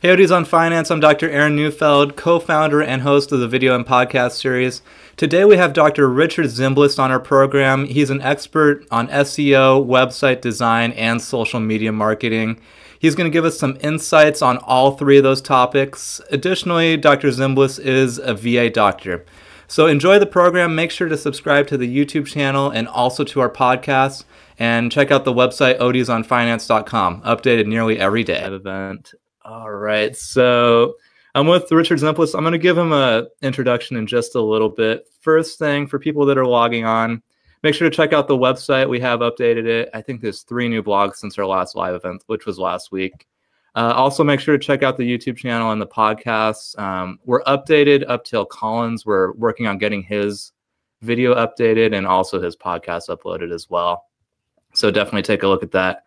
Hey, ODs on Finance. I'm Dr. Aaron Neufeld, co founder and host of the video and podcast series. Today we have Dr. Richard Zimbalist on our program. He's an expert on SEO, website design, and social media marketing. He's going to give us some insights on all three of those topics. Additionally, Dr. Zimbalist is a VA doctor. So enjoy the program. Make sure to subscribe to the YouTube channel and also to our podcast. And check out the website odysonfinance.com, updated nearly every day. Event. All right. So I'm with Richard Zimbalist. I'm going to give him a introduction in just a little bit. First thing for people that are logging on, make sure to check out the website. We have updated it. I think there's three new blogs since our last live event, which was last week. Uh, also, make sure to check out the YouTube channel and the podcast. Um, we're updated up till Collins. We're working on getting his video updated and also his podcast uploaded as well. So definitely take a look at that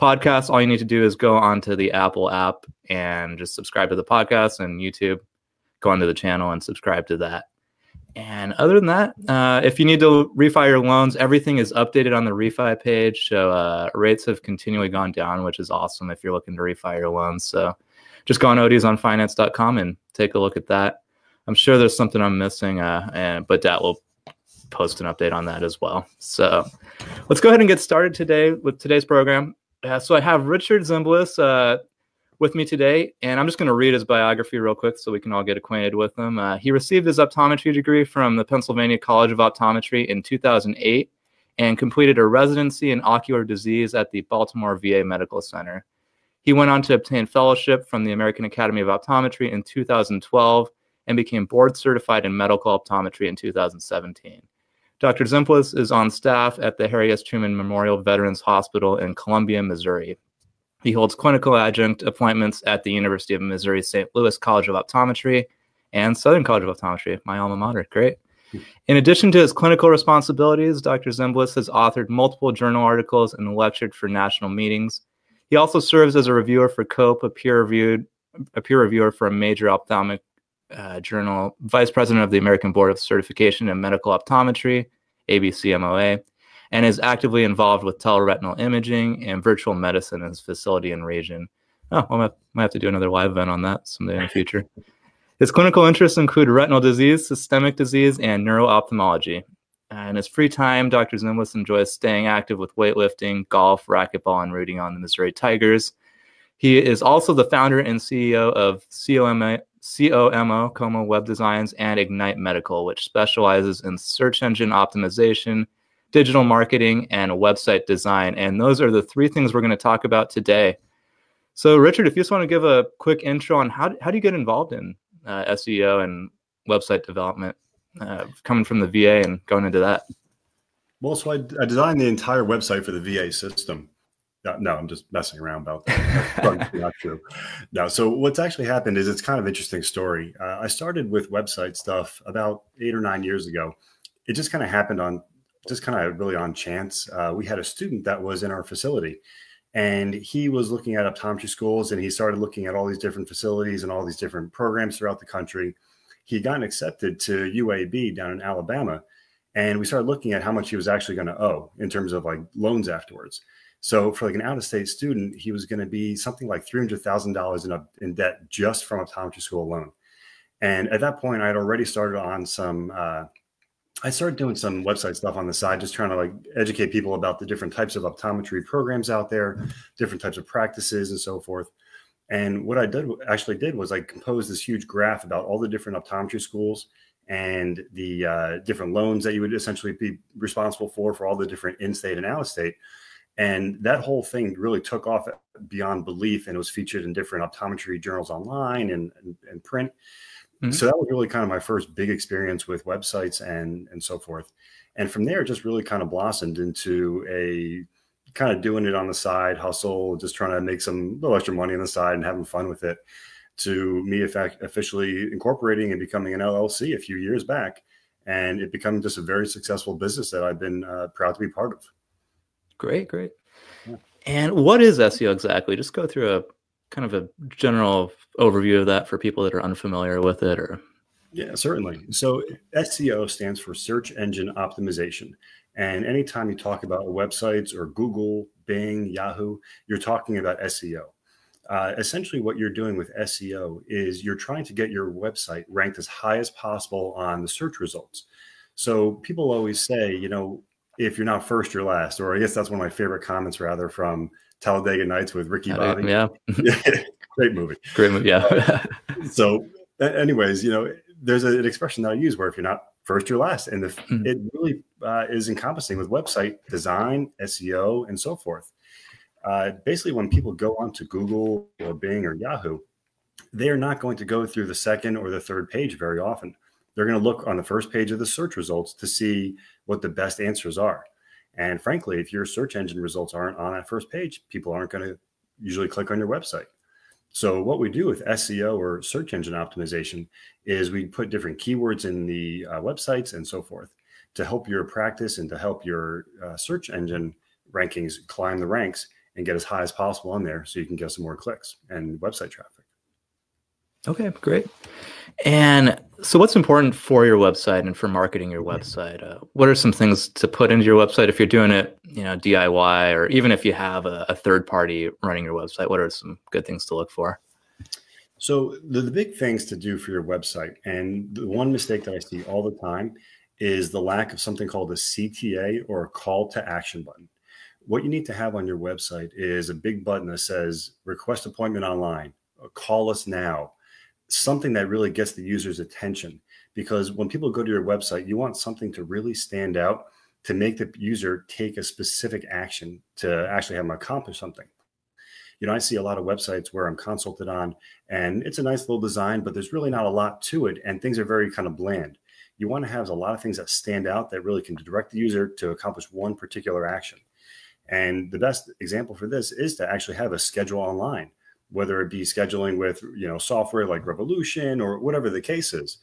podcast, all you need to do is go onto the Apple app and just subscribe to the podcast and YouTube. Go onto the channel and subscribe to that. And other than that, uh, if you need to refi your loans, everything is updated on the refi page. So uh, rates have continually gone down, which is awesome if you're looking to refi your loans. So just go on odysonfinance.com and take a look at that. I'm sure there's something I'm missing, uh, and but that will post an update on that as well. So let's go ahead and get started today with today's program. Uh, so I have Richard Zimbalist uh, with me today, and I'm just going to read his biography real quick so we can all get acquainted with him. Uh, he received his optometry degree from the Pennsylvania College of Optometry in 2008 and completed a residency in ocular disease at the Baltimore VA Medical Center. He went on to obtain fellowship from the American Academy of Optometry in 2012 and became board certified in medical optometry in 2017. Dr. Zimbalist is on staff at the Harry S. Truman Memorial Veterans Hospital in Columbia, Missouri. He holds clinical adjunct appointments at the University of Missouri St. Louis College of Optometry and Southern College of Optometry, my alma mater. Great. In addition to his clinical responsibilities, Dr. Zimbalist has authored multiple journal articles and lectured for national meetings. He also serves as a reviewer for COPE, a peer-reviewed a peer reviewer for a major ophthalmic uh, journal, vice president of the American Board of Certification in Medical Optometry, ABCMOA, and is actively involved with teleretinal imaging and virtual medicine in his facility and region. Oh, I might have to do another live event on that someday in the future. His clinical interests include retinal disease, systemic disease, and neuro-ophthalmology. in his free time, Dr. Zimbalist enjoys staying active with weightlifting, golf, racquetball, and rooting on the Missouri Tigers. He is also the founder and CEO of COMA, COMO, Como Web Designs, and Ignite Medical, which specializes in search engine optimization, digital marketing, and website design. And those are the three things we're going to talk about today. So, Richard, if you just want to give a quick intro on how, how do you get involved in uh, SEO and website development, uh, coming from the VA and going into that? Well, so I, I designed the entire website for the VA system. No, I'm just messing around about that. not true. No. So what's actually happened is it's kind of interesting story. Uh, I started with website stuff about eight or nine years ago. It just kind of happened on, just kind of really on chance. Uh, we had a student that was in our facility, and he was looking at optometry schools, and he started looking at all these different facilities and all these different programs throughout the country. He got accepted to UAB down in Alabama, and we started looking at how much he was actually going to owe in terms of like loans afterwards. So for like an out of state student, he was going to be something like three hundred thousand dollars in in debt just from optometry school alone. And at that point, I had already started on some. Uh, I started doing some website stuff on the side, just trying to like educate people about the different types of optometry programs out there, different types of practices, and so forth. And what I did actually did was I composed this huge graph about all the different optometry schools and the uh, different loans that you would essentially be responsible for for all the different in-state and out-of-state and that whole thing really took off beyond belief and it was featured in different optometry journals online and, and, and print. Mm-hmm. So that was really kind of my first big experience with websites and, and so forth. And from there, it just really kind of blossomed into a kind of doing it on the side hustle, just trying to make some little extra money on the side and having fun with it to me officially incorporating and becoming an LLC a few years back. And it became just a very successful business that I've been uh, proud to be part of. Great, great. Yeah. And what is SEO exactly? Just go through a kind of a general overview of that for people that are unfamiliar with it or yeah, certainly. So SEO stands for search engine optimization. And anytime you talk about websites or Google, Bing, Yahoo, you're talking about SEO. Uh, essentially, what you're doing with SEO is you're trying to get your website ranked as high as possible on the search results. So people always say, you know, if you're not first, you're last. Or I guess that's one of my favorite comments, rather, from Talladega Nights with Ricky Bobby. Yeah. Great movie. Great movie. Yeah. Uh, so, anyways, you know, there's a, an expression that I use where if you're not first, you're last. And the, mm-hmm. it really uh, is encompassing with website design, SEO, and so forth. Uh, basically, when people go onto Google or Bing or Yahoo, they are not going to go through the second or the third page very often. They're going to look on the first page of the search results to see what the best answers are. And frankly, if your search engine results aren't on that first page, people aren't going to usually click on your website. So what we do with SEO or search engine optimization is we put different keywords in the uh, websites and so forth to help your practice and to help your uh, search engine rankings climb the ranks and get as high as possible on there so you can get some more clicks and website traffic. Okay, great. And so, what's important for your website and for marketing your website? Uh, what are some things to put into your website if you're doing it, you know, DIY, or even if you have a, a third party running your website? What are some good things to look for? So, the, the big things to do for your website, and the one mistake that I see all the time is the lack of something called a CTA or a call to action button. What you need to have on your website is a big button that says request appointment online, call us now, something that really gets the user's attention. Because when people go to your website, you want something to really stand out to make the user take a specific action to actually have them accomplish something. You know, I see a lot of websites where I'm consulted on, and it's a nice little design, but there's really not a lot to it, and things are very kind of bland. You want to have a lot of things that stand out that really can direct the user to accomplish one particular action. And the best example for this is to actually have a schedule online whether it be scheduling with you know software like Revolution or whatever the case is.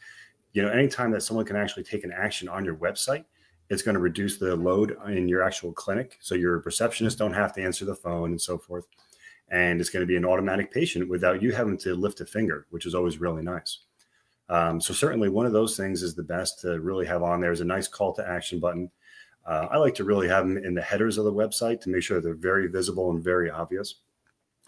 You know, anytime that someone can actually take an action on your website, it's going to reduce the load in your actual clinic. So your receptionists don't have to answer the phone and so forth. And it's going to be an automatic patient without you having to lift a finger, which is always really nice. Um, so certainly one of those things is the best to really have on there is a nice call to action button. Uh, I like to really have them in the headers of the website to make sure they're very visible and very obvious.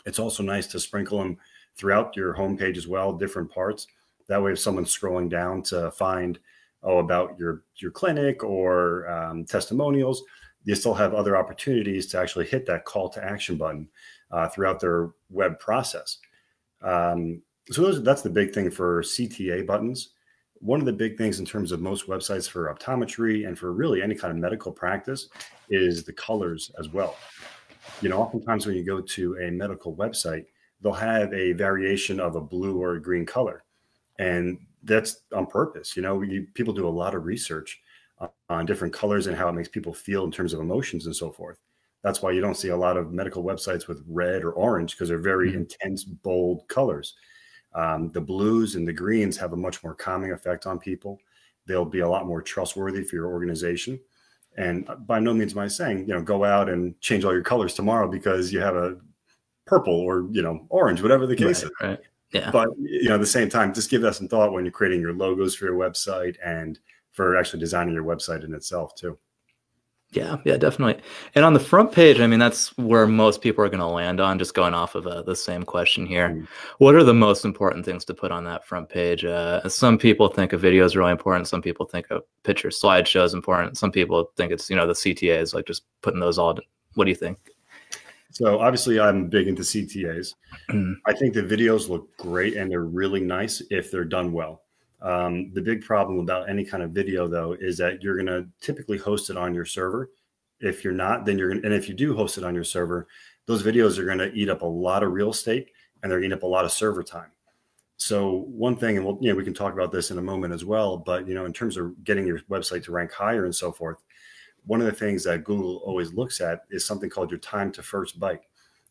It's also nice to sprinkle them throughout your homepage as well, different parts. That way, if someone's scrolling down to find oh about your your clinic or um, testimonials, you still have other opportunities to actually hit that call to action button uh, throughout their web process. Um, so those, that's the big thing for CTA buttons. One of the big things in terms of most websites for optometry and for really any kind of medical practice is the colors as well you know, oftentimes when you go to a medical website, they'll have a variation of a blue or a green color. And that's on purpose. You know, you, people do a lot of research on different colors and how it makes people feel in terms of emotions and so forth. That's why you don't see a lot of medical websites with red or orange because they're very mm-hmm. intense, bold colors. Um, the blues and the greens have a much more calming effect on people. They'll be a lot more trustworthy for your organization. And by no means am I saying, you know, go out and change all your colors tomorrow because you have a purple or, you know, orange, whatever the case right, is. Right. Yeah. But, you know, at the same time, just give that some thought when you're creating your logos for your website and for actually designing your website in itself, too. Yeah, yeah, definitely. And on the front page, I mean, that's where most people are going to land on. Just going off of uh, the same question here, mm-hmm. what are the most important things to put on that front page? Uh, some people think a video is really important. Some people think a picture slideshow is important. Some people think it's you know the CTAs, like just putting those all. What do you think? So obviously, I'm big into CTAs. Mm-hmm. I think the videos look great and they're really nice if they're done well. Um, the big problem about any kind of video, though, is that you're going to typically host it on your server. If you're not, then you're going to, and if you do host it on your server, those videos are going to eat up a lot of real estate and they're eating up a lot of server time. So one thing, and we'll, you know, we can talk about this in a moment as well, but, you know, in terms of getting your website to rank higher and so forth, one of the things that Google always looks at is something called your time to first byte.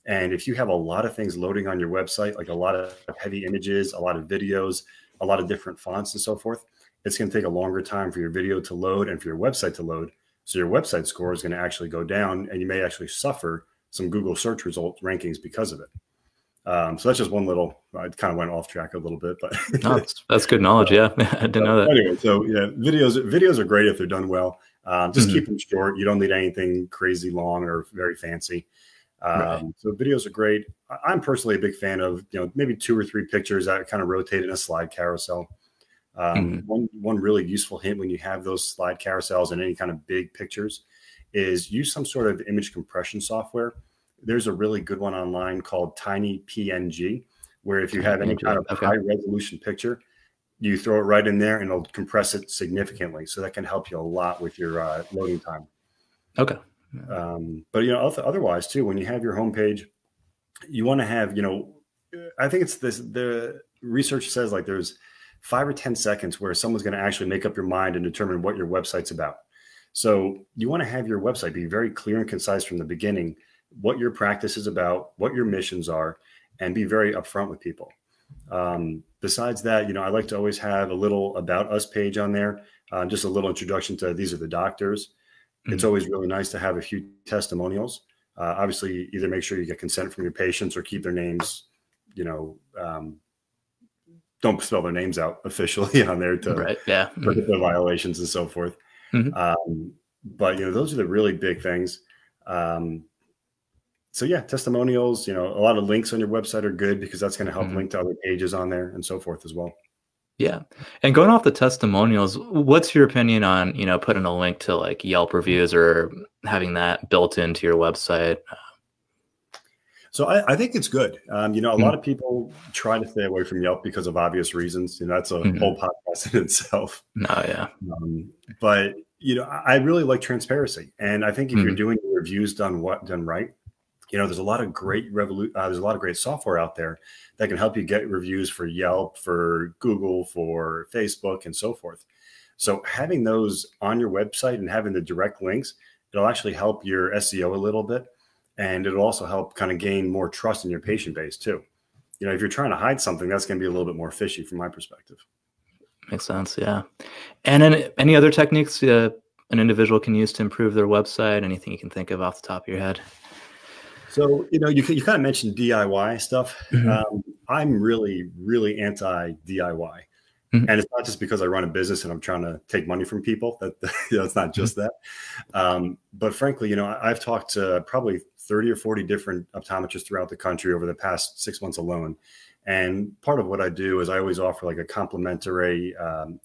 And if you have a lot of things loading on your website, like a lot of heavy images, a lot of videos, a lot of different fonts and so forth, it's going to take a longer time for your video to load and for your website to load. So your website score is going to actually go down and you may actually suffer some Google search result rankings because of it. Um, so that's just one little, I kind of went off track a little bit, but no, that's, that's, good knowledge. Yeah. I didn't know that. Anyway, so yeah, videos, videos are great if they're done well. Um, just mm-hmm. keep them short. You don't need anything crazy long or very fancy. Um, right. So videos are great. I'm personally a big fan of you know maybe two or three pictures that kind of rotate in a slide carousel. Um, mm-hmm. One one really useful hint when you have those slide carousels and any kind of big pictures is use some sort of image compression software. There's a really good one online called Tiny PNG, where if you have any kind of okay. high resolution picture, you throw it right in there and it'll compress it significantly. So that can help you a lot with your uh, loading time. Okay. Um, but you know, otherwise too, when you have your homepage, you want to have, you know, I think it's this. The research says like there's five or ten seconds where someone's going to actually make up your mind and determine what your website's about. So you want to have your website be very clear and concise from the beginning, what your practice is about, what your missions are, and be very upfront with people. Um, besides that, you know, I like to always have a little about us page on there, uh, just a little introduction to these are the doctors. Mm-hmm. It's always really nice to have a few testimonials. Uh, obviously, either make sure you get consent from your patients or keep their names, you know, um, don't spell their names out officially on there to right, yeah, mm-hmm. the violations and so forth. Mm-hmm. Um, but you know, those are the really big things. Um, so yeah, testimonials. You know, a lot of links on your website are good because that's going to help mm-hmm. link to other pages on there and so forth as well. Yeah. And going off the testimonials, what's your opinion on, you know, putting a link to like Yelp reviews or having that built into your website? So I, I think it's good. Um, you know, a mm-hmm. lot of people try to stay away from Yelp because of obvious reasons. You know, that's a mm-hmm. whole podcast in itself. No, yeah. Um, but you know, I really like transparency, and I think if mm-hmm. you're doing reviews done what done right, you know, there's a lot of great revolu- uh, there's a lot of great software out there that can help you get reviews for Yelp, for Google, for Facebook, and so forth. So having those on your website and having the direct links, it'll actually help your SEO a little bit, and it'll also help kind of gain more trust in your patient base too. You know, if you're trying to hide something, that's going to be a little bit more fishy from my perspective. Makes sense, yeah. And then any other techniques uh, an individual can use to improve their website? Anything you can think of off the top of your head? So you know, you you kind of mentioned DIY stuff. Mm-hmm. Um, I'm really really anti DIY, mm-hmm. and it's not just because I run a business and I'm trying to take money from people. That you know, it's not just mm-hmm. that. Um, but frankly, you know, I've talked to probably 30 or 40 different optometrists throughout the country over the past six months alone. And part of what I do is I always offer like a complimentary um,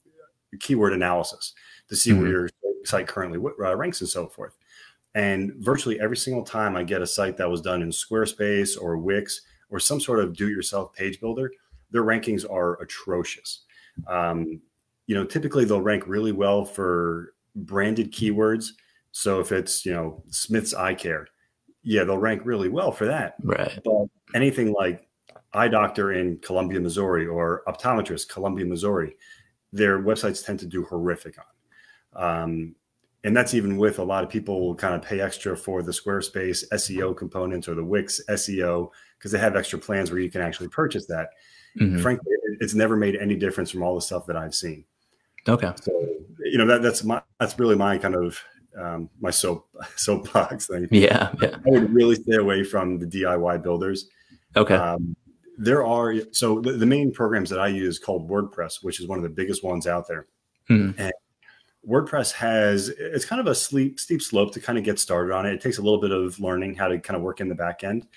keyword analysis to see mm-hmm. where your site currently uh, ranks and so forth. And virtually every single time I get a site that was done in Squarespace or Wix or some sort of do-it-yourself page builder, their rankings are atrocious. Um, you know, typically they'll rank really well for branded keywords. So if it's you know Smith's Eye Care, yeah, they'll rank really well for that. Right. But anything like eye doctor in Columbia, Missouri, or optometrist Columbia, Missouri, their websites tend to do horrific on. Um, and that's even with a lot of people kind of pay extra for the Squarespace SEO components or the Wix SEO because they have extra plans where you can actually purchase that. Mm-hmm. Frankly, it's never made any difference from all the stuff that I've seen. Okay. So you know that that's my that's really my kind of um, my soap soapbox thing. Yeah, yeah. I would really stay away from the DIY builders. Okay. Um, there are so the, the, main programs that I use called WordPress, which is one of the biggest ones out there. Mm-hmm. And WordPress has it's kind of a steep steep slope to kind of get started on it. It takes a little bit of learning how to kind of work in the back end,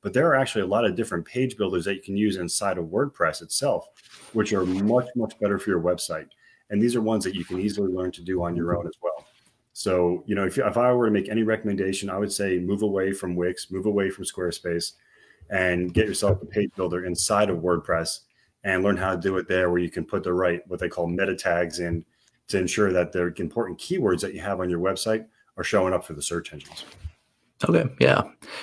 but there are actually a lot of different page builders that you can use inside of WordPress itself, which are much much better for your website. And these are ones that you can easily learn to do on your own as well. So you know, if if I were to make any recommendation, I would say move away from Wix, move away from Squarespace, and get yourself a page builder inside of WordPress and learn how to do it there, where you can put the right what they call meta tags in to ensure that the important keywords that you have on your website are showing up for the search engines. Okay. Yeah.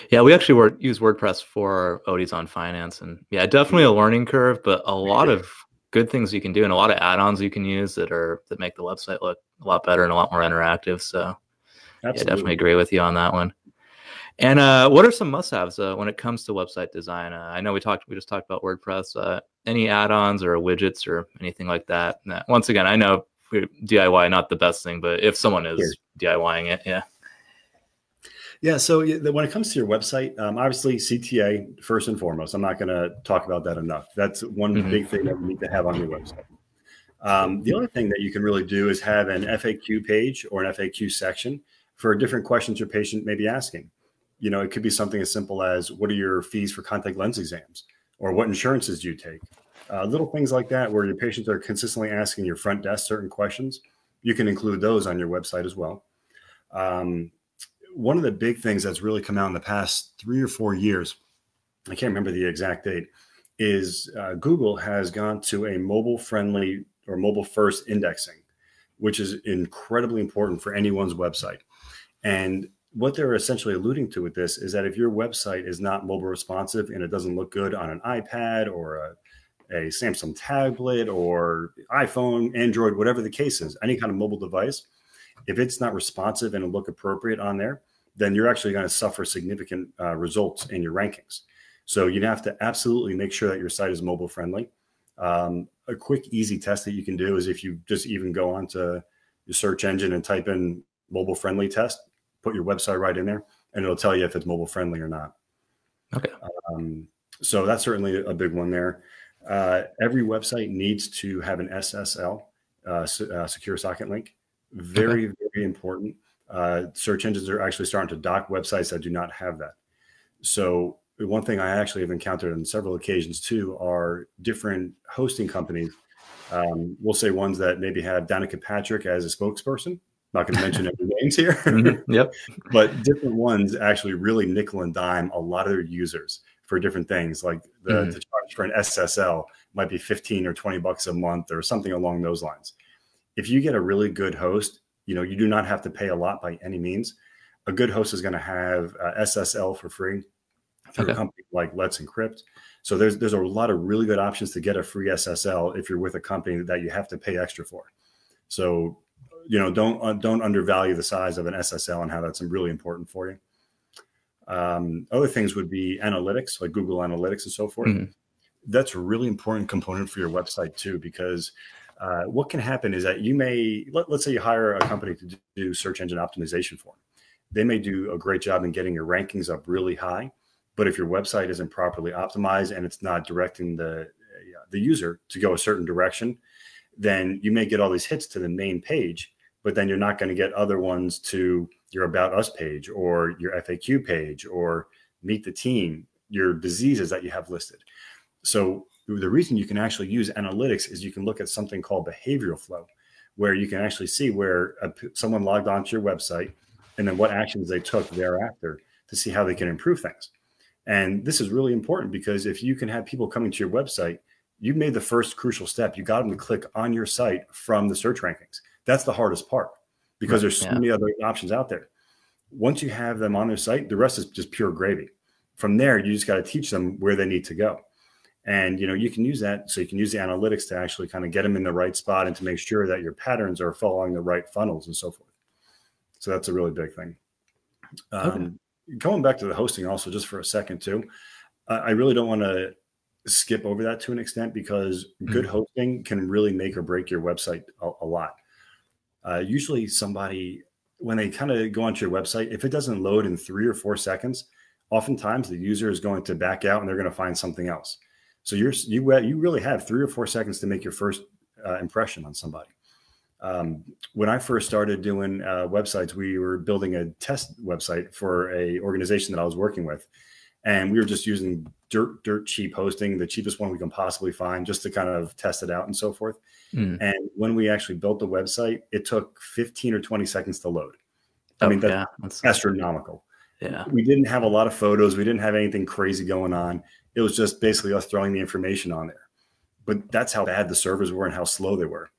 Yeah. We actually work, use WordPress for ODs on finance. And yeah, definitely a learning curve, but a lot of good things you can do and a lot of add-ons you can use that are that make the website look a lot better and a lot more interactive. So Absolutely. yeah, definitely agree with you on that one. And uh, what are some must-haves uh, when it comes to website design? Uh, I know we talked, we just talked about WordPress. Uh, any add-ons or widgets or anything like that? once again, I know DIY not the best thing, but if someone is sure. DIYing it, yeah. Yeah. So when it comes to your website, um, obviously CTA first and foremost. I'm not going to talk about that enough. That's one mm-hmm. big thing that you need to have on your website. Um, the other thing that you can really do is have an FAQ page or an FAQ section for different questions your patient may be asking. You know, it could be something as simple as what are your fees for contact lens exams, or what insurances do you take? Uh, little things like that, where your patients are consistently asking your front desk certain questions. You can include those on your website as well. Um, one of the big things that's really come out in the past three or four years, I can't remember the exact date, is uh, Google has gone to a mobile friendly or mobile first indexing, which is incredibly important for anyone's website. And what they're essentially alluding to with this is that if your website is not mobile responsive and it doesn't look good on an iPad or a, a Samsung tablet or iPhone, Android, whatever the case is, any kind of mobile device, if it's not responsive and look appropriate on there, then you're actually going to suffer significant uh, results in your rankings. So you have to absolutely make sure that your site is mobile friendly. Um, a quick, easy test that you can do is if you just even go onto your search engine and type in mobile friendly test, put your website right in there, and it'll tell you if it's mobile friendly or not. Okay. Um, so that's certainly a big one there. Uh, every website needs to have an SSL, uh, uh, secure socket link. Very, okay. very important. Uh, search engines are actually starting to dock websites that do not have that. So one thing I actually have encountered on several occasions too are different hosting companies. Um, we'll say ones that maybe have Danica Patrick as a spokesperson. Not going to mention any names here. mm-hmm. Yep. but different ones actually really nickel and dime a lot of their users for different things. Like the mm-hmm. to charge for an SSL might be 15 or 20 bucks a month or something along those lines. If you get a really good host, you know, you do not have to pay a lot by any means. A good host is going to have uh, SSL for free through okay. a company like Let's Encrypt. So there's there's a lot of really good options to get a free SSL if you're with a company that you have to pay extra for. So you know don't uh, don't undervalue the size of an SSL and how that's really important for you. Um, other things would be analytics like Google Analytics and so forth. Mm-hmm. That's a really important component for your website too because uh, what can happen is that you may let, us say you hire a company to do search engine optimization for them. They may do a great job in getting your rankings up really high, but if your website isn't properly optimized and it's not directing the uh, the user to go a certain direction, then you may get all these hits to the main page, but then you're not going to get other ones to your about us page or your FAQ page or meet the team, your diseases that you have listed. So the reason you can actually use analytics is you can look at something called behavioral flow, where you can actually see where a, someone logged onto your website and then what actions they took thereafter to see how they can improve things. And this is really important because if you can have people coming to your website, you made the first crucial step. You got them to click on your site from the search rankings. That's the hardest part because there's so yeah. many other options out there. Once you have them on their site, the rest is just pure gravy. From there, you just got to teach them where they need to go. And you know, you can use that. So you can use the analytics to actually kind of get them in the right spot and to make sure that your patterns are following the right funnels and so forth. So that's a really big thing. Um, okay going back to the hosting also just for a second too i really don't want to skip over that to an extent because mm-hmm. good hosting can really make or break your website a, a lot uh, usually somebody when they kind of go onto your website if it doesn't load in three or four seconds oftentimes the user is going to back out and they're going to find something else. So you're you, you really have three or four seconds to make your first uh, impression on somebody. Um, when I first started doing uh, websites, we were building a test website for a organization that I was working with, and we were just using dirt dirt cheap hosting, the cheapest one we can possibly find, just to kind of test it out and so forth. Mm. And when we actually built the website, it took 15 or 20 seconds to load. I oh, mean, that's, yeah, that's astronomical. Yeah. We didn't have a lot of photos. We didn't have anything crazy going on. It was just basically us throwing the information on there. But that's how bad the servers were and how slow they were.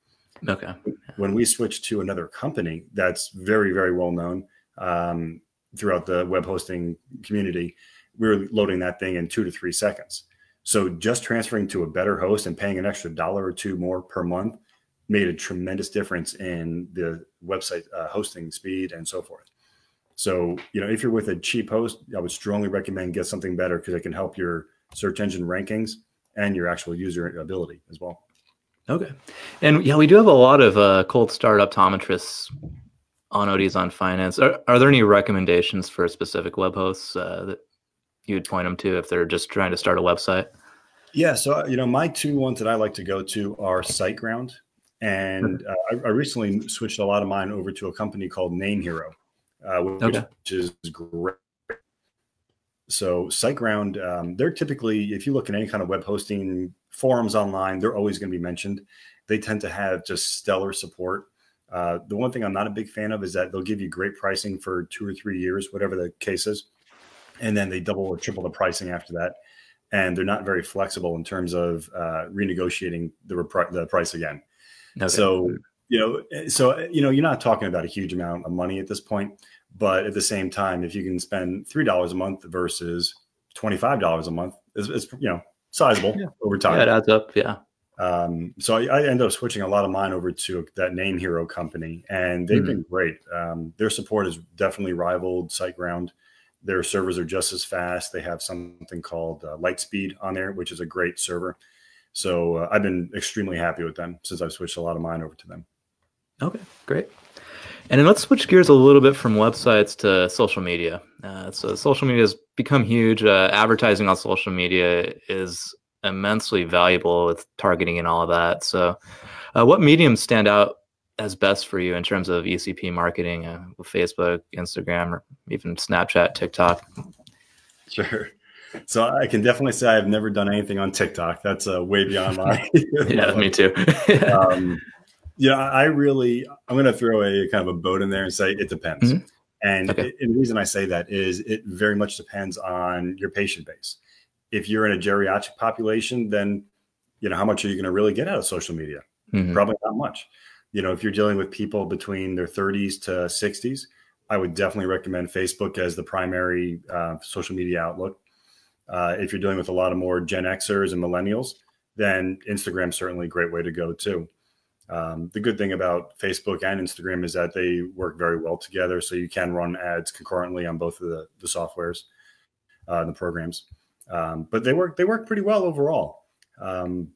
Okay. When we switched to another company that's very, very well known um, throughout the web hosting community, we were loading that thing in two to three seconds. So just transferring to a better host and paying an extra dollar or two more per month made a tremendous difference in the website uh, hosting speed and so forth. So, you know, if you're with a cheap host, I would strongly recommend get something better because it can help your search engine rankings and your actual user ability as well. Okay. And yeah, we do have a lot of uh, cold start optometrists on ODs on finance. Are, are there any recommendations for specific web hosts uh, that you would point them to if they're just trying to start a website? Yeah. So, you know, my two ones that I like to go to are SiteGround. And uh, I, I, recently switched a lot of mine over to a company called Name Hero, uh, which, okay. which is great. So SiteGround, um, they're typically, if you look at any kind of web hosting forums online, they're always going to be mentioned. They tend to have just stellar support. Uh, the one thing I'm not a big fan of is that they'll give you great pricing for two or three years, whatever the case is, and then they double or triple the pricing after that. And they're not very flexible in terms of uh, renegotiating the, the price again. Okay. So you know, so you know, you're not talking about a huge amount of money at this point, but at the same time, if you can spend three dollars a month versus twenty five dollars a month, it's, it's, you know sizable yeah. over time. Yeah, it adds up. Yeah. Um, so I, I ended up switching a lot of mine over to that Name Hero company, and they've mm-hmm. been great. Um, their support has definitely rivaled SiteGround. Their servers are just as fast. They have something called uh, LiteSpeed on there, which is a great server. So uh, I've been extremely happy with them since I've switched a lot of mine over to them. Okay, great. And then let's switch gears a little bit from websites to social media. Uh, so social media has become huge. Uh, advertising on social media is immensely valuable with targeting and all of that. So, uh, what mediums stand out as best for you in terms of ECP marketing? Uh, Facebook, Instagram, or even Snapchat, TikTok. Sure. So I can definitely say I've never done anything on TikTok. That's uh, way beyond my. yeah, me too. um, yeah, I really, I'm going to throw a kind of a boat in there and say it depends. Mm-hmm. And, okay. it, and the reason I say that is it very much depends on your patient base. If you're in a geriatric population, then you know how much are you going to really get out of social media? Mm-hmm. Probably not much. You know, if you're dealing with people between their 30s to 60s, I would definitely recommend Facebook as the primary uh, social media outlook. Uh, if you're dealing with a lot of more Gen Xers and millennials, then Instagram certainly a great way to go too. Um, the good thing about Facebook and Instagram is that they work very well together, so you can run ads concurrently on both of the, the softwares, uh, the programs. Um, but they work they work pretty well overall. Um,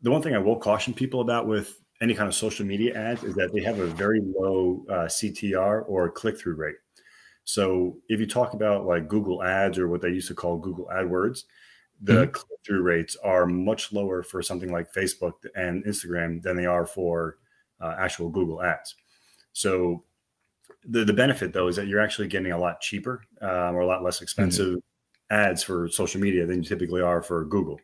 the one thing I will caution people about with any kind of social media ads is that they have a very low uh, CTR or click through rate. So if you talk about like Google Ads or what they used to call Google AdWords, the mm-hmm. click through rates are much lower for something like Facebook and Instagram than they are for uh, actual Google ads. So the, the benefit though is that you're actually getting a lot cheaper um, or a lot less expensive mm-hmm. ads for social media than you typically are for Google.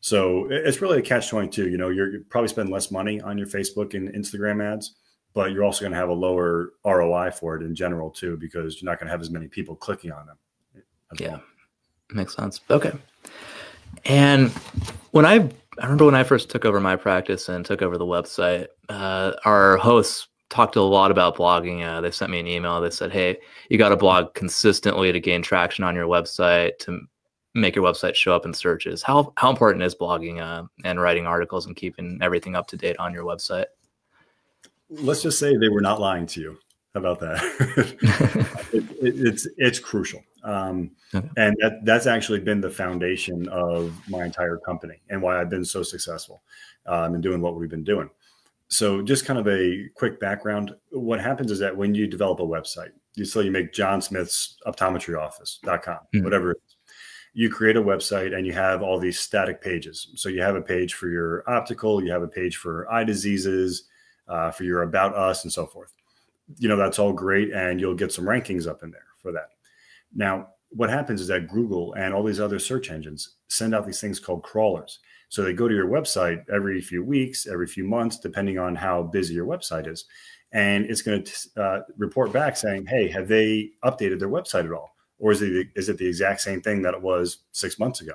So it's really a catch 22. You know, you're, you probably spend less money on your Facebook and Instagram ads, but you're also going to have a lower ROI for it in general too, because you're not going to have as many people clicking on them. Yeah. Well. Makes sense. Okay. And when I I remember when I first took over my practice and took over the website, uh, our hosts talked a lot about blogging. Uh, they sent me an email. They said, "Hey, you got to blog consistently to gain traction on your website to make your website show up in searches." How how important is blogging uh, and writing articles and keeping everything up to date on your website? Let's just say they were not lying to you. How about that? it, it, it's it's crucial, um, okay. and that that's actually been the foundation of my entire company and why I've been so successful um, in doing what we've been doing. So, just kind of a quick background. What happens is that when you develop a website, you so you make John Smith's optometry office.com, mm-hmm. You create a website and you have all these static pages. So you have a page for your optical, you have a page for eye diseases, uh, for your about us, and so forth you know, that's all great. And you'll get some rankings up in there for that. Now, what happens is that Google and all these other search engines send out these things called crawlers. So they go to your website every few weeks, every few months, depending on how busy your website is. And it's going to uh, report back saying, hey, have they updated their website at all? Or is it, is it the exact same thing that it was six months ago?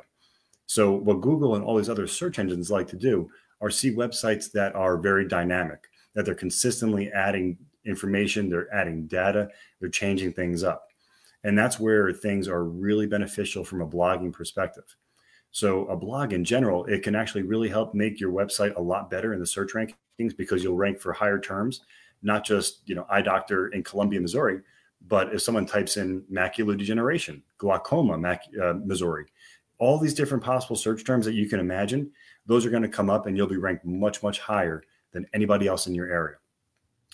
So, what Google and all these other search engines like to do are see websites that are very dynamic, that they're consistently adding information, they're adding data, they're changing things up. And that's where things are really beneficial from a blogging perspective. So, a blog in general, it can actually really help make your website a lot better in the search rankings because you'll rank for higher terms, not just, you know, eye doctor in Columbia, Missouri, but if someone types in macular degeneration, glaucoma, mac, uh, Missouri, all these different possible search terms that you can imagine, those are going to come up and you'll be ranked much, much higher than anybody else in your area.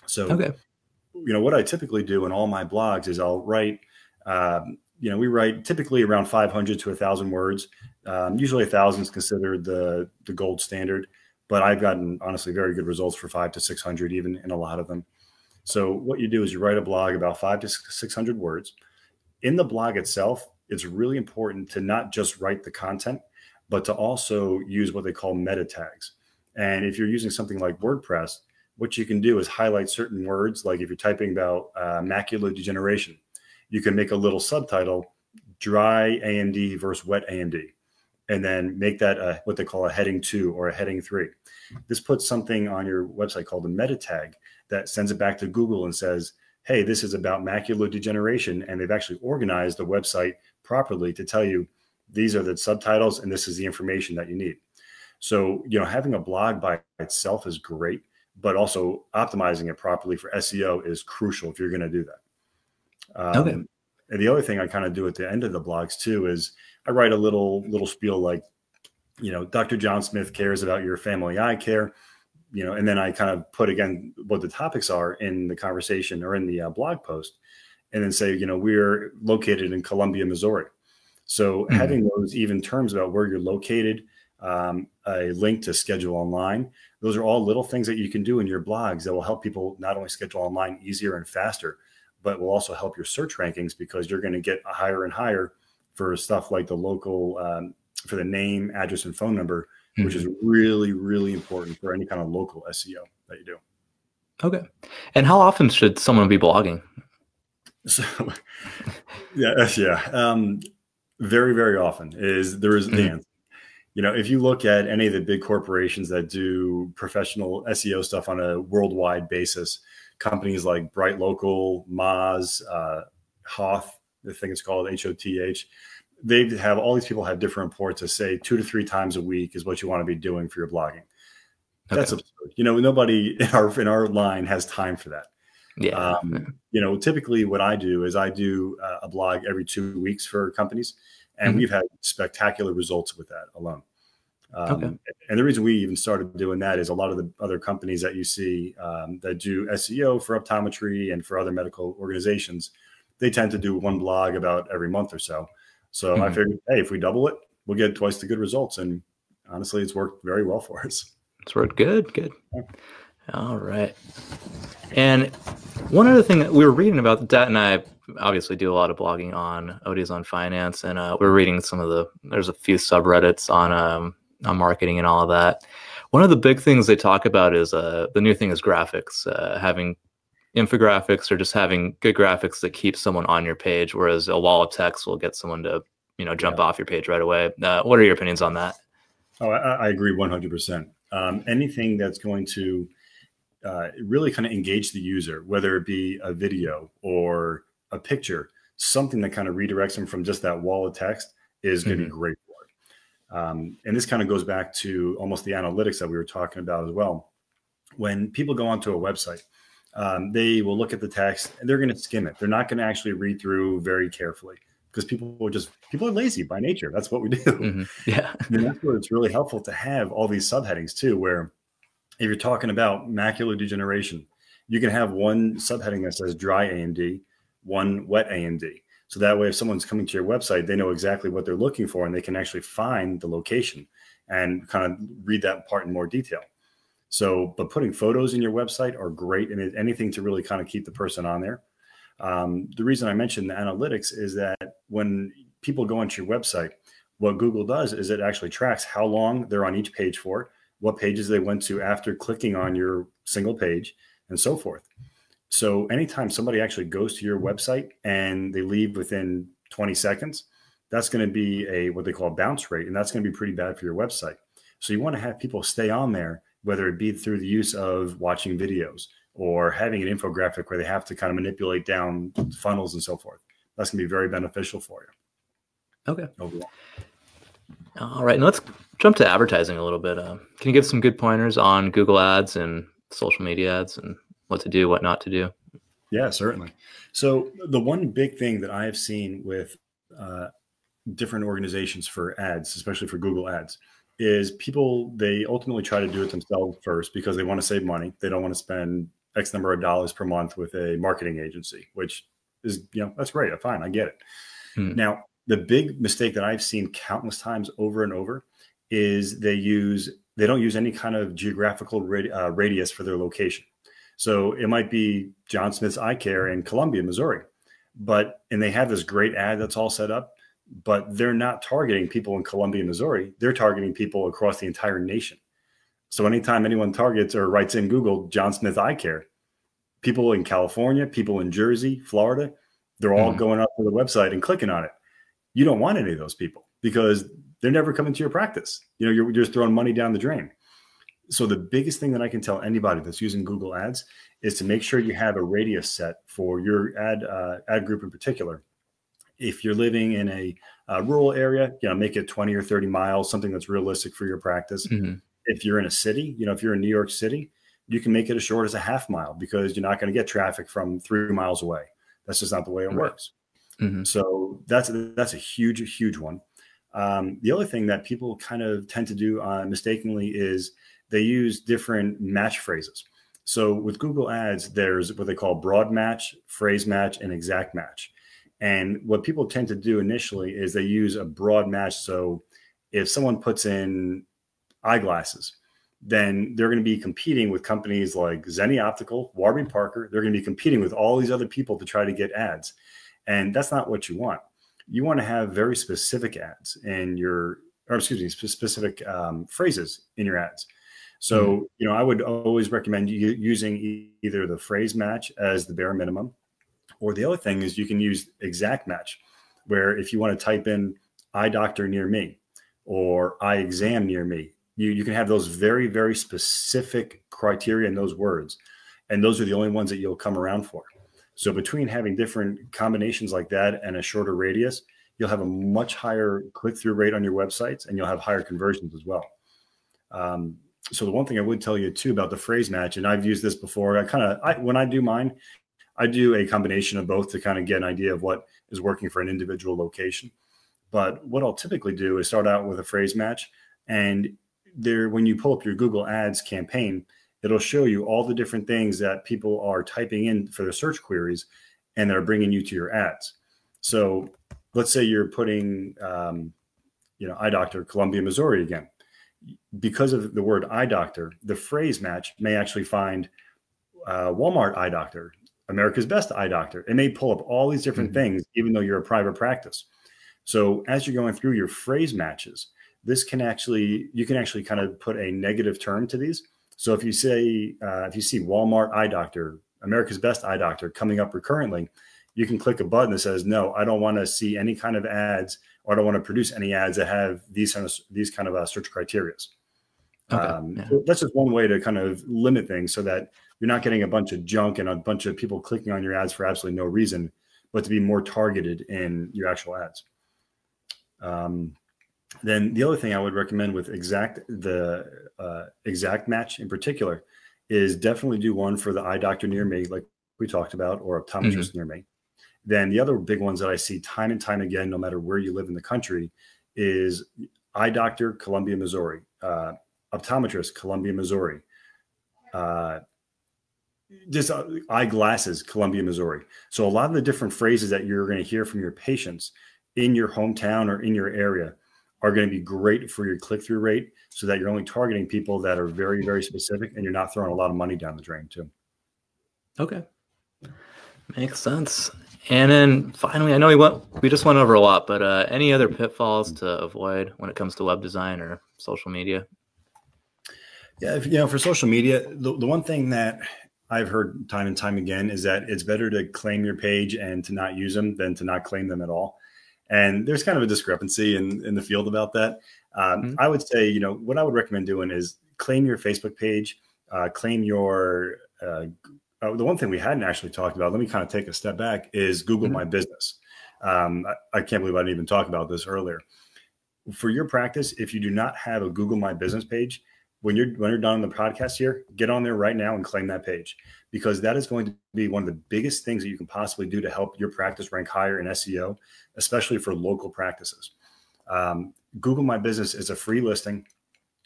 So, okay. you know, what I typically do in all my blogs is I'll write, um, you know, we write typically around 500 to a thousand words. Um, usually a thousand is considered the, the gold standard, but I've gotten honestly very good results for five to 600, even in a lot of them. So what you do is you write a blog about five to 600 words. In the blog itself, it's really important to not just write the content, but to also use what they call meta tags. And if you're using something like WordPress, what you can do is highlight certain words. Like if you're typing about uh, macular degeneration, you can make a little subtitle, dry AMD versus wet AMD, and then make that a, what they call a heading two or a heading three. This puts something on your website called a meta tag that sends it back to Google and says, hey, this is about macular degeneration. And they've actually organized the website properly to tell you these are the subtitles and this is the information that you need. So, you know, having a blog by itself is great, but also optimizing it properly for SEO is crucial if you're going to do that. Um, okay. And the other thing I kind of do at the end of the blogs too is I write a little little spiel like, you know, Dr. John Smith cares about your family eye care, you know, and then I kind of put again what the topics are in the conversation or in the uh, blog post, and then say, you know, we're located in Columbia, Missouri. So mm-hmm. having those even terms about where you're located, um, a link to schedule online. Those are all little things that you can do in your blogs that will help people not only schedule online easier and faster, but will also help your search rankings because you're going to get higher and higher for stuff like the local, um, for the name, address, and phone number, mm-hmm. which is really, really important for any kind of local SEO that you do. Okay. And how often should someone be blogging? So, yeah, yeah. Um, very, very often is there is mm-hmm. the answer you know, if you look at any of the big corporations that do professional SEO stuff on a worldwide basis, companies like Bright Local, Moz, uh, Hoth, the thing it's called H O T H, they have all these people have different reports to say two to three times a week is what you want to be doing for your blogging. That's okay. absurd. You know, nobody in our in our line has time for that. Yeah. Um, you know, typically what I do is I do uh, a blog every two weeks for companies and mm-hmm. we've had spectacular results with that alone. Um, okay. And the reason we even started doing that is a lot of the other companies that you see um, that do SEO for optometry and for other medical organizations, they tend to do one blog about every month or so. So mm-hmm. I figured, hey, if we double it, we'll get twice the good results. And honestly, it's worked very well for us. It's worked good. Good. Yeah. All right. And one other thing that we were reading about, that and I obviously do a lot of blogging on ODs on finance, and uh, we're reading some of the. There's a few subreddits on um, on marketing and all of that. One of the big things they talk about is uh, the new thing is graphics, uh, having infographics or just having good graphics that keep someone on your page, whereas a wall of text will get someone to you know jump yeah. off your page right away. Uh, what are your opinions on that? Oh, I, I agree 100%. Um, anything that's going to uh, really kind of engage the user, whether it be a video or a picture, something that kind of redirects them from just that wall of text is going to mm-hmm. be great for it. Um, and this kind of goes back to almost the analytics that we were talking about as well. When people go onto a website, um, they will look at the text and they're going to skim it. They're not going to actually read through very carefully because people are just people are lazy by nature. That's what we do. Mm-hmm. Yeah, and that's where it's really helpful to have all these subheadings too, where if you're talking about macular degeneration, you can have one subheading that says dry AMD, one wet AMD. So that way, if someone's coming to your website, they know exactly what they're looking for and they can actually find the location and kind of read that part in more detail. So, but putting photos in your website are great and anything to really kind of keep the person on there. Um, the reason I mentioned the analytics is that when people go onto your website, what Google does is it actually tracks how long they're on each page for what pages they went to after clicking on your single page, and so forth. So anytime somebody actually goes to your website and they leave within 20 seconds, that's going to be a what they call a bounce rate, and that's going to be pretty bad for your website. So you want to have people stay on there, whether it be through the use of watching videos or having an infographic where they have to kind of manipulate down funnels and so forth. That's going to be very beneficial for you. Okay. Overall. All right, and let's jump to advertising a little bit. Uh, can you give some good pointers on Google Ads and social media ads and what to do, what not to do? Yeah, certainly. So the one big thing that I have seen with uh, different organizations for ads, especially for Google Ads, is people they ultimately try to do it themselves first because they want to save money. They don't want to spend X number of dollars per month with a marketing agency, which is you know that's great. Fine, I get it. Hmm. Now the big mistake that I've seen countless times over and over is they use they don't use any kind of geographical radi- uh, radius for their location. So it might be John Smith's Eye Care in Columbia, Missouri, but and they have this great ad that's all set up. But they're not targeting people in Columbia, Missouri. They're targeting people across the entire nation. So anytime anyone targets or writes in Google John Smith Eye Care, people in California, people in Jersey, Florida, they're all mm-hmm. going up to the website and clicking on it. You don't want any of those people because they're never coming to your practice. You know, you're, you're just throwing money down the drain. So the biggest thing that I can tell anybody that's using Google Ads is to make sure you have a radius set for your ad uh, ad group in particular. If you're living in a, a, rural area, you know, make it 20 or 30 miles, something that's realistic for your practice. Mm-hmm. If you're in a city, you know, if you're in New York City, you can make it as short as a half mile because you're not going to get traffic from three miles away. That's just not the way it right. works. Mm-hmm. So that's that's a huge, huge one. Um, the other thing that people kind of tend to do uh, mistakenly is they use different match phrases. So with Google Ads, there's what they call broad match, phrase match, and exact match. And what people tend to do initially is they use a broad match. So if someone puts in eyeglasses, then they're going to be competing with companies like Zenni Optical, Warby Parker. They're going to be competing with all these other people to try to get ads. And that's not what you want you want to have very specific ads in your, or excuse me, specific um, phrases in your ads. So, mm-hmm. you know, I would always recommend you using either the phrase match as the bare minimum, or the other thing is you can use exact match, where if you want to type in eye doctor near me or eye exam near me, you, you can have those very, very specific criteria in those words. And those are the only ones that you'll come around for. So between having different combinations like that and a shorter radius, you'll have a much higher click through rate on your websites and you'll have higher conversions as well. Um, so the one thing I would tell you too about the phrase match, and I've used this before, I kind of, when I do mine, I do a combination of both to kind of get an idea of what is working for an individual location. But what I'll typically do is start out with a phrase match. And there, when you pull up your Google Ads campaign, it'll show you all the different things that people are typing in for their search queries and they're bringing you to your ads. So let's say you're putting, um, you know, eye doctor, Columbia, Missouri again. Because of the word eye doctor, the phrase match may actually find uh, Walmart eye doctor, America's best eye doctor. It may pull up all these different mm-hmm. things, even though you're a private practice. So as you're going through your phrase matches, this can actually, you can actually kind of put a negative term to these so if you say, uh, if you see Walmart eye doctor, America's best eye doctor coming up recurrently, you can click a button that says, no, I don't want to see any kind of ads or I don't want to produce any ads that have these kind of, these kind of uh, search criteria. Okay, um, yeah. so that's just one way to kind of limit things so that you're not getting a bunch of junk and a bunch of people clicking on your ads for absolutely no reason, but to be more targeted in your actual ads. Um, then the other thing I would recommend with exact the uh, exact match in particular is definitely do one for the eye doctor near me, like we talked about, or optometrist mm-hmm. near me. Then the other big ones that I see time and time again, no matter where you live in the country, is eye doctor, Columbia, Missouri, uh, optometrist, Columbia, Missouri, uh, just uh, eyeglasses, Columbia, Missouri. So a lot of the different phrases that you're going to hear from your patients in your hometown or in your area are going to be great for your click through rate so that you're only targeting people that are very, very specific and you're not throwing a lot of money down the drain too. Okay. Makes sense. And then finally, I know we went, we just went over a lot, but uh, any other pitfalls to avoid when it comes to web design or social media? Yeah, if, you know, for social media, the, the one thing that I've heard time and time again is that it's better to claim your page and to not use them than to not claim them at all. And there's kind of a discrepancy in, in the field about that. Um, mm-hmm. I would say, you know, what I would recommend doing is claim your Facebook page, uh, claim your. Uh, uh, the one thing we hadn't actually talked about, let me kind of take a step back, is Google mm-hmm. My Business. Um, I, I, can't believe I didn't even talk about this earlier. For your practice, if you do not have a Google My Business page, when you're when you're done on the podcast here, get on there right now and claim that page because that is going to be one of the biggest things that you can possibly do to help your practice rank higher in SEO, especially for local practices. Um, Google My Business is a free listing.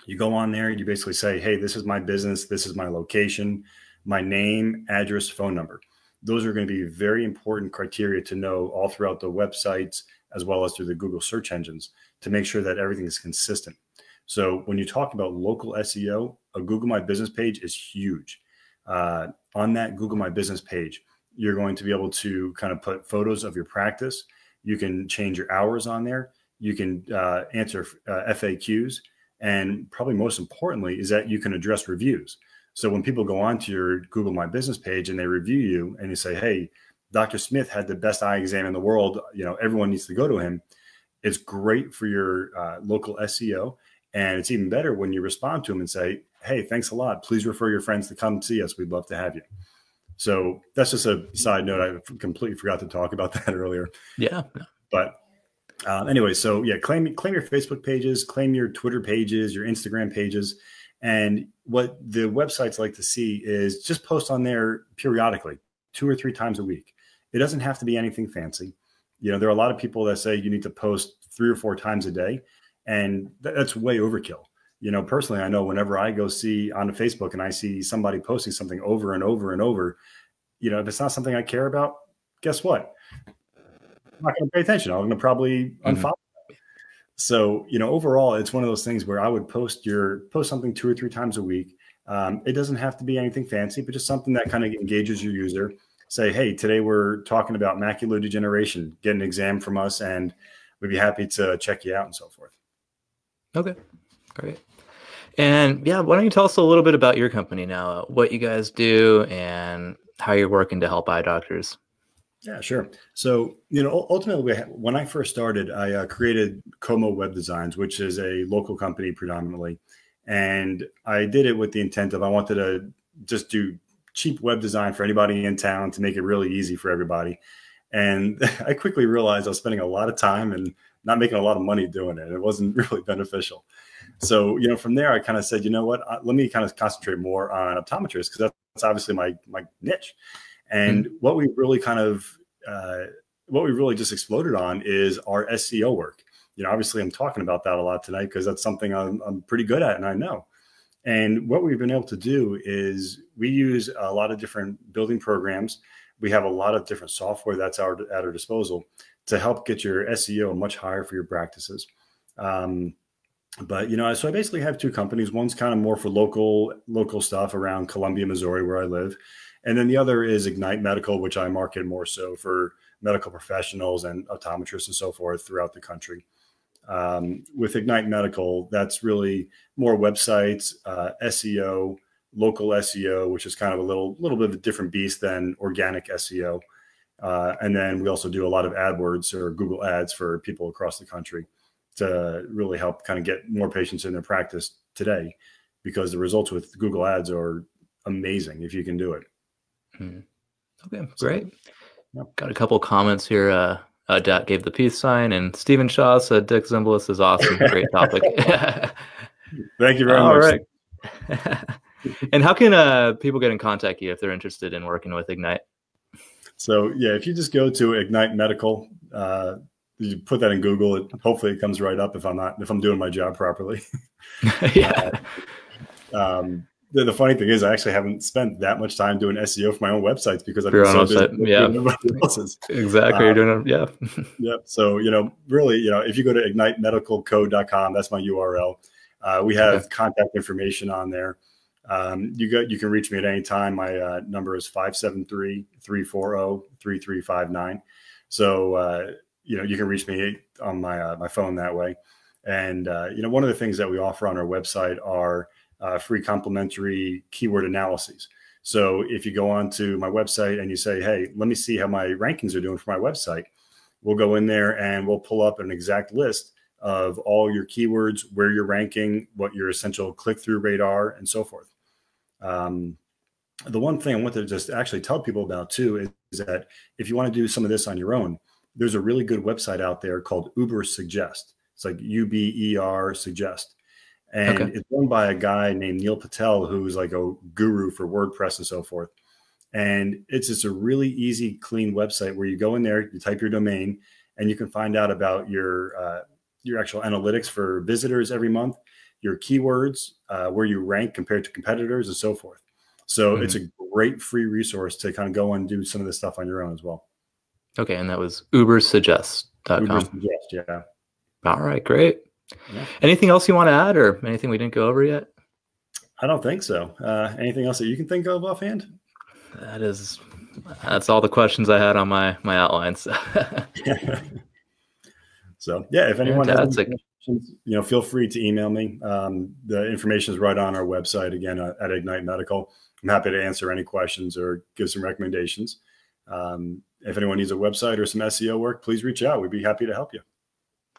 You go on there, you basically say, "Hey, this is my business. This is my location, my name, address, phone number." Those are going to be very important criteria to know all throughout the websites as well as through the Google search engines to make sure that everything is consistent. So when you talk about local SEO, a Google My Business page is huge. Uh, on that Google My Business page, you're going to be able to kind of put photos of your practice. You can change your hours on there. You can uh, answer uh, FAQs. And probably most importantly is that you can address reviews. So when people go onto your Google My Business page and they review you and you say, hey, Dr. Smith had the best eye exam in the world, you know, everyone needs to go to him. It's great for your uh, local SEO. And it's even better when you respond to them and say, hey, thanks a lot. Please refer your friends to come see us. We'd love to have you. So that's just a side note. I completely forgot to talk about that earlier. Yeah. But uh, anyway, so yeah, claim claim your Facebook pages, claim your Twitter pages, your Instagram pages, and what the websites like to see is just post on there periodically, two or three times a week. It doesn't have to be anything fancy. You know, there are a lot of people that say you need to post three or four times a day, and that's way overkill. You know, personally, I know whenever I go see on Facebook and I see somebody posting something over and over and over, you know, if it's not something I care about, guess what? I'm not going to pay attention. I'm going to probably mm-hmm. unfollow. So, you know, overall, it's one of those things where I would post your post something two or three times a week. Um, it doesn't have to be anything fancy, but just something that kind of engages your user. Say, hey, today we're talking about macular degeneration. Get an exam from us, and we'd be happy to check you out and so forth. Okay, great. And yeah, why don't you tell us a little bit about your company now, what you guys do, and how you're working to help eye doctors? Yeah, sure. So, you know, ultimately, when I first started, I uh, created Como Web Designs, which is a local company predominantly. And I did it with the intent of I wanted to just do cheap web design for anybody in town to make it really easy for everybody. And I quickly realized I was spending a lot of time and not making a lot of money doing it. It wasn't really beneficial. So, you know, from there, I kind of said, you know what, let me kind of concentrate more on optometrists because that's obviously my my niche. And mm-hmm. what we really kind of uh, what we really just exploded on is our SEO work. You know, obviously, I'm talking about that a lot tonight because that's something I'm, I'm pretty good at, and I know. And what we've been able to do is we use a lot of different building programs. We have a lot of different software that's our, at our disposal to help get your SEO much higher for your practices. Um, but you know, so I basically have two companies. One's kind of more for local local stuff around Columbia, Missouri, where I live, and then the other is Ignite Medical, which I market more so for medical professionals and optometrists and so forth throughout the country. Um, with Ignite Medical, that's really more websites, uh, SEO, local SEO, which is kind of a little little bit of a different beast than organic SEO. Uh, and then we also do a lot of AdWords or Google Ads for people across the country to really help kind of get more patients in their practice today, because the results with Google Ads are amazing if you can do it. Hmm. Okay, great. Got a couple comments here. Uh, uh, Dat gave the peace sign, and Stephen Shaw said Dick Zimbalist is awesome. Great topic. Thank you very All much. All right. and how can uh, people get in contact you if they're interested in working with Ignite? So yeah, if you just go to Ignite Medical, uh, you put that in Google. It, hopefully, it comes right up if I'm not if I'm doing my job properly. yeah. Uh, um, the, the, funny thing is, I actually haven't spent that much time doing SEO for my own websites because I've been so busy yeah. Exactly. You're doing it. Yeah. yeah. So, you know, really, you know, if you go to ignitemedicalcode.com, that's my URL. Uh, we have okay. contact information on there. Um, you got, you can reach me at any time. My uh, number is 573-340-3359. So, uh, you know, you can reach me on my, uh, my phone that way. And, uh, you know, one of the things that we offer on our website are uh, free complimentary keyword analyses. So if you go on to my website and you say, hey, let me see how my rankings are doing for my website, we'll go in there and we'll pull up an exact list of all your keywords, where you're ranking, what your essential click through rate are, and so forth. Um, the one thing I want to just actually tell people about too is, is, that if you want to do some of this on your own, there's a really good website out there called Ubersuggest. It's like U B E R Suggest and okay. it's run by a guy named Neil Patel, who's like a guru for WordPress and so forth. And it's just a really easy, clean website where you go in there, you type your domain, and you can find out about your uh, your actual analytics for visitors every month, your keywords, uh, where you rank compared to competitors, and so forth. So mm-hmm. it's a great free resource to kind of go and do some of this stuff on your own as well. Okay, and that was ubersuggest.com. Uber Suggest, yeah. All right, great. Yeah. Anything else you want to add, or anything we didn't go over yet? I don't think so. Uh, anything else that you can think of offhand? That is, that's all the questions I had on my my outlines. So yeah, if anyone Fantastic. has questions, you know, feel free to email me. Um, the information is right on our website again uh, at Ignite Medical. I'm happy to answer any questions or give some recommendations. Um, if anyone needs a website or some SEO work, please reach out. We'd be happy to help you.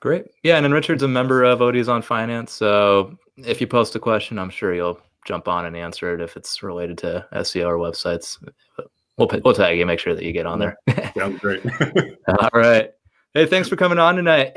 Great. Yeah, and then Richard's a member of ODs on Finance, so if you post a question, I'm sure you'll jump on and answer it if it's related to SEO or websites. We'll we'll tag you, make sure that you get on there. Sounds great. All right. Hey, thanks for coming on tonight.